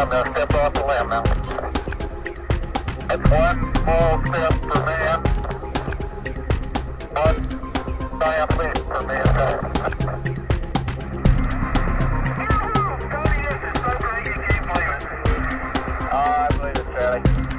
limb now. Step off the limb now. That's one small step for man, one giant leap for mankind. Ah, I believe it, Charlie.